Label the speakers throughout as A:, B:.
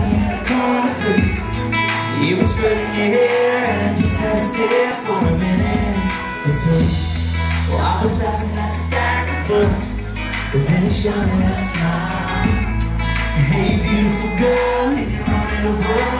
A: me in a corner group You was in your hair and just had to stare for a minute. And so, well I was laughing at your stack of books. But then it shone in that smile Hey beautiful girl, in your own little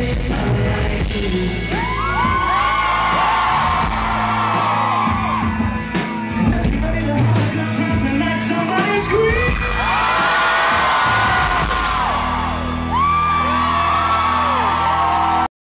A: Everything I do.